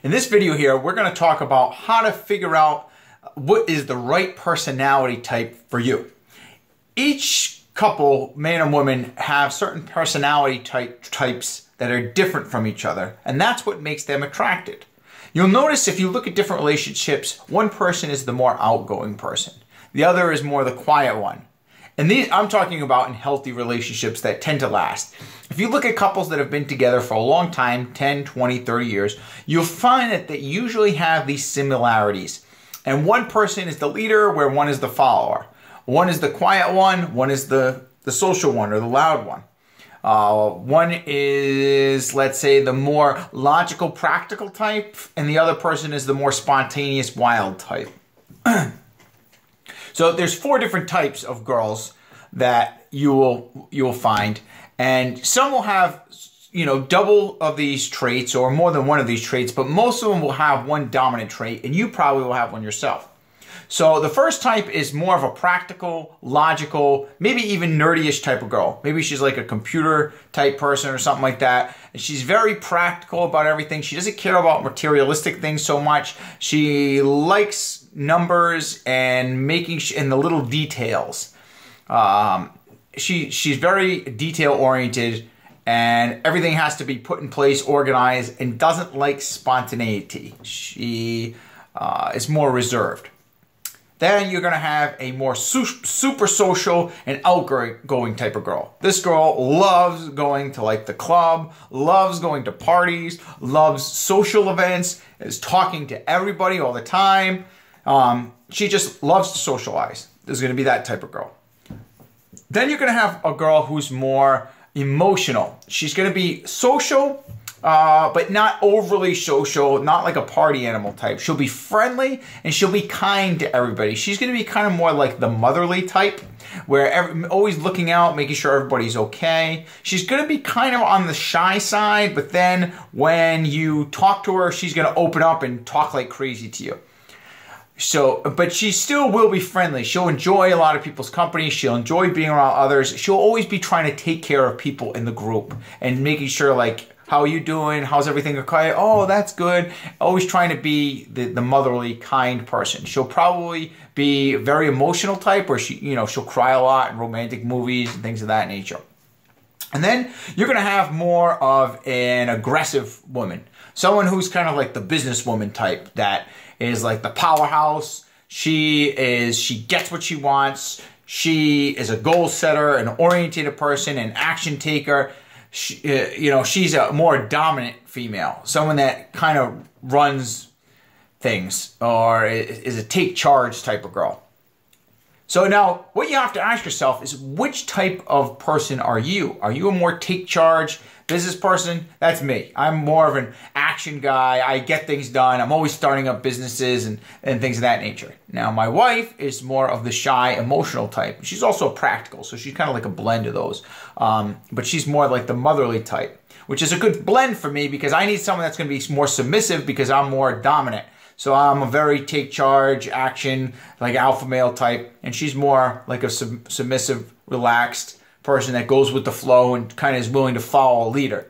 In this video here, we're going to talk about how to figure out what is the right personality type for you. Each couple, man and woman, have certain personality type, types that are different from each other, and that's what makes them attracted. You'll notice if you look at different relationships, one person is the more outgoing person. The other is more the quiet one. And these I'm talking about in healthy relationships that tend to last. If you look at couples that have been together for a long time, 10, 20, 30 years, you'll find that they usually have these similarities. And one person is the leader where one is the follower. One is the quiet one, one is the, the social one or the loud one. Uh, one is, let's say, the more logical, practical type, and the other person is the more spontaneous, wild type. So there's four different types of girls that you will you will find, and some will have you know double of these traits or more than one of these traits, but most of them will have one dominant trait, and you probably will have one yourself. So the first type is more of a practical, logical, maybe even nerdyish type of girl. Maybe she's like a computer type person or something like that. And she's very practical about everything. She doesn't care about materialistic things so much. She likes numbers and making sh- and the little details. Um, she she's very detail oriented and everything has to be put in place, organized, and doesn't like spontaneity. She uh, is more reserved. Then you're gonna have a more su- super social and outgoing type of girl. This girl loves going to like the club, loves going to parties, loves social events, is talking to everybody all the time. Um, she just loves to socialize. There's going to be that type of girl. Then you're going to have a girl who's more emotional. She's going to be social, uh, but not overly social, not like a party animal type. She'll be friendly and she'll be kind to everybody. She's going to be kind of more like the motherly type, where every, always looking out, making sure everybody's okay. She's going to be kind of on the shy side, but then when you talk to her, she's going to open up and talk like crazy to you. So, but she still will be friendly. She'll enjoy a lot of people's company. She'll enjoy being around others. She'll always be trying to take care of people in the group and making sure, like, how are you doing? How's everything okay? Oh, that's good. Always trying to be the, the motherly, kind person. She'll probably be a very emotional type where she, you know, she'll cry a lot in romantic movies and things of that nature. And then you're going to have more of an aggressive woman. Someone who's kind of like the businesswoman type that is like the powerhouse. She is, she gets what she wants. She is a goal setter, an orientated person, an action taker. She, uh, you know, she's a more dominant female, someone that kind of runs things or is a take charge type of girl. So now what you have to ask yourself is which type of person are you? Are you a more take charge business person? That's me. I'm more of an action guy. I get things done. I'm always starting up businesses and, and things of that nature. Now my wife is more of the shy emotional type. She's also practical. So she's kind of like a blend of those. Um, but she's more like the motherly type, which is a good blend for me because I need someone that's going to be more submissive because I'm more dominant. So I'm a very take charge, action, like alpha male type, and she's more like a sub- submissive, relaxed person that goes with the flow and kind of is willing to follow a leader.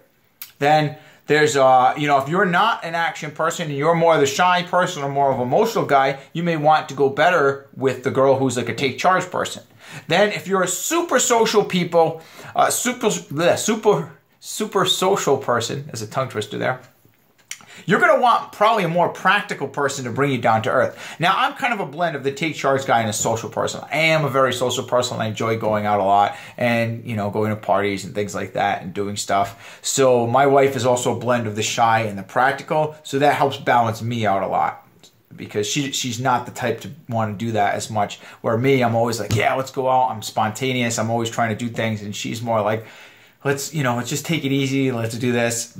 Then there's uh you know if you're not an action person and you're more of the shy person or more of an emotional guy you may want to go better with the girl who's like a take charge person then if you're a super social people uh super super super social person as a tongue twister there you're going to want probably a more practical person to bring you down to earth. Now, I'm kind of a blend of the take charge guy and a social person. I am a very social person. I enjoy going out a lot and, you know, going to parties and things like that and doing stuff. So my wife is also a blend of the shy and the practical. So that helps balance me out a lot because she she's not the type to want to do that as much. Where me, I'm always like, yeah, let's go out. I'm spontaneous. I'm always trying to do things, and she's more like, let's you know, let's just take it easy. Let's do this.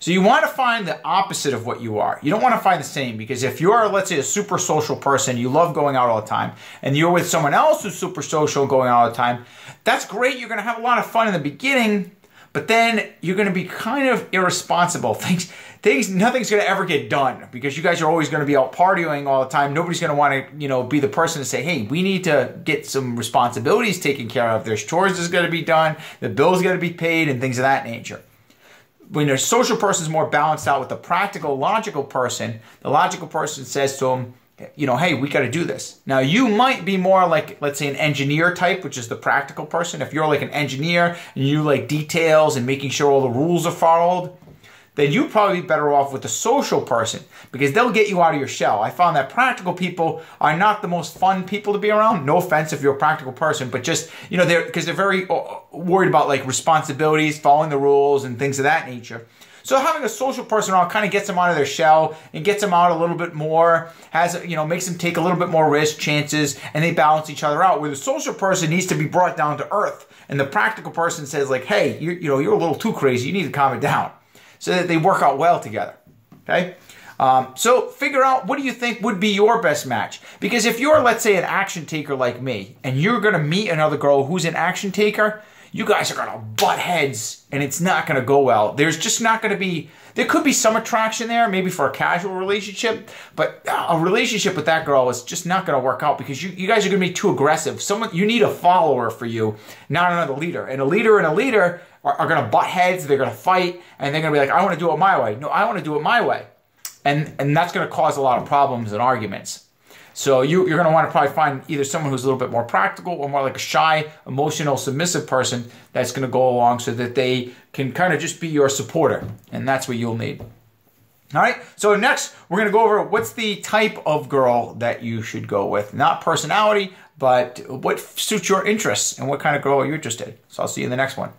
So you want to find the opposite of what you are. You don't want to find the same because if you're, let's say, a super social person, you love going out all the time, and you're with someone else who's super social, going out all the time, that's great. You're going to have a lot of fun in the beginning, but then you're going to be kind of irresponsible. Things, things, nothing's going to ever get done because you guys are always going to be out partying all the time. Nobody's going to want to, you know, be the person to say, "Hey, we need to get some responsibilities taken care of. There's chores that's going to be done, the bills got to be paid, and things of that nature." When a social person is more balanced out with the practical, logical person, the logical person says to him, you know, hey, we got to do this. Now, you might be more like, let's say, an engineer type, which is the practical person. If you're like an engineer and you like details and making sure all the rules are followed, then you'd probably be better off with a social person because they'll get you out of your shell. I found that practical people are not the most fun people to be around. No offense if you're a practical person, but just, you know, they're because they're very uh, worried about like responsibilities, following the rules, and things of that nature. So having a social person around kind of gets them out of their shell and gets them out a little bit more, has you know makes them take a little bit more risk, chances, and they balance each other out. Where the social person needs to be brought down to earth, and the practical person says like, "Hey, you you know you're a little too crazy. You need to calm it down." So that they work out well together. Okay? Um, so figure out what do you think would be your best match? Because if you're, let's say, an action taker like me, and you're to meet another girl who's an action taker, you guys are to butt heads, and it's not to go well. There's just not to be. There could be some attraction there, maybe for a casual relationship, but a relationship with that girl is just not to work out because you, you guys are to be too aggressive. Someone you need a follower for you, not another leader. And a leader and a leader are, are going to butt heads. They're going to fight, and they're going to be like, "I want to do it my way." No, I want to do it my way, and and that's going to cause a lot of problems and arguments. So you, you're going to want to probably find either someone who's a little bit more practical or more like a shy, emotional, submissive person that's going to go along so that they can kind of just be your supporter, and that's what you'll need. All right, so next we're going to go over what's the type of girl that you should go with. Not personality, but what suits your interests and what kind of girl are you're interested in. So I'll see you in the next one.